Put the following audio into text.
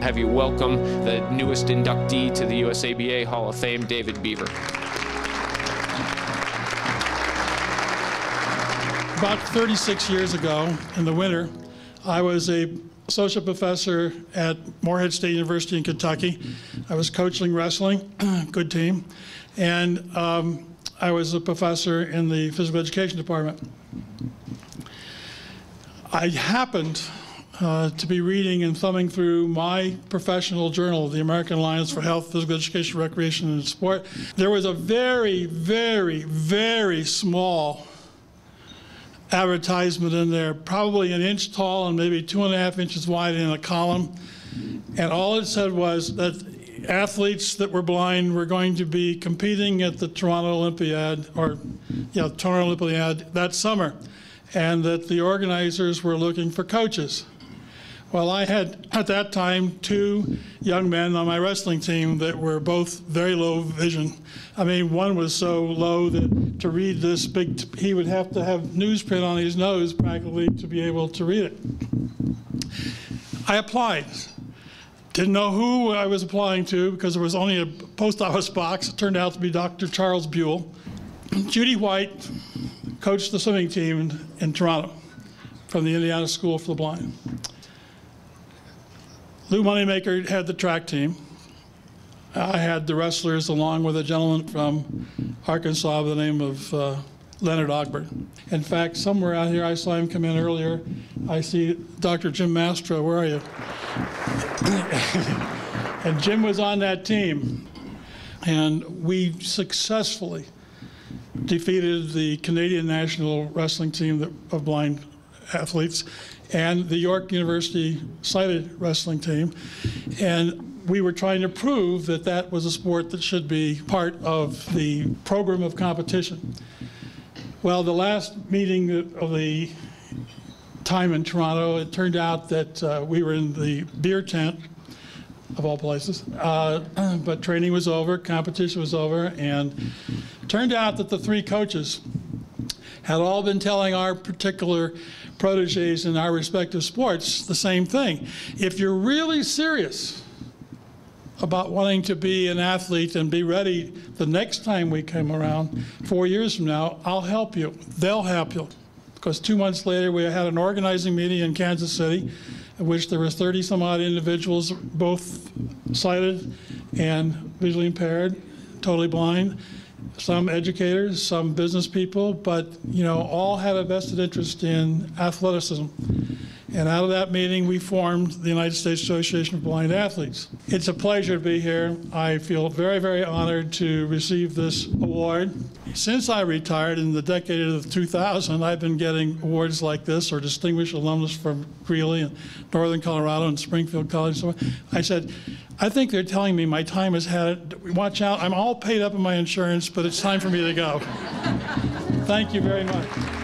have you welcome the newest inductee to the USABA Hall of Fame, David Beaver. About 36 years ago, in the winter, I was a associate professor at Morehead State University in Kentucky. I was coaching wrestling, good team, and um, I was a professor in the physical education department. I happened uh, to be reading and thumbing through my professional journal, the American Alliance for Health, Physical Education, Recreation, and Sport. There was a very, very, very small advertisement in there, probably an inch tall and maybe two and a half inches wide in a column. And all it said was that athletes that were blind were going to be competing at the Toronto Olympiad, or yeah, Toronto Olympiad that summer, and that the organizers were looking for coaches. Well, I had at that time two young men on my wrestling team that were both very low vision. I mean, one was so low that to read this big, he would have to have newsprint on his nose practically to be able to read it. I applied. Didn't know who I was applying to because there was only a post office box. It turned out to be Dr. Charles Buell. Judy White coached the swimming team in, in Toronto from the Indiana School for the Blind. Lou Moneymaker had the track team. I had the wrestlers along with a gentleman from Arkansas by the name of uh, Leonard Ogbert. In fact, somewhere out here, I saw him come in earlier. I see Dr. Jim Mastro. Where are you? and Jim was on that team. And we successfully defeated the Canadian national wrestling team of blind athletes and the York University sighted wrestling team. And we were trying to prove that that was a sport that should be part of the program of competition. Well, the last meeting of the time in Toronto, it turned out that uh, we were in the beer tent, of all places. Uh, but training was over, competition was over, and turned out that the three coaches had all been telling our particular proteges in our respective sports the same thing. If you're really serious about wanting to be an athlete and be ready the next time we come around, four years from now, I'll help you. They'll help you. Because two months later, we had an organizing meeting in Kansas City, in which there was 30 some odd individuals, both sighted and visually impaired, totally blind some educators, some business people, but you know, all had a vested interest in athleticism. And out of that meeting, we formed the United States Association of Blind Athletes. It's a pleasure to be here. I feel very, very honored to receive this award. Since I retired in the decade of 2000, I've been getting awards like this or distinguished alumnus from Greeley and Northern Colorado and Springfield College. So I said, I think they're telling me my time has had it. Watch out, I'm all paid up in my insurance, but it's time for me to go. Thank you very much.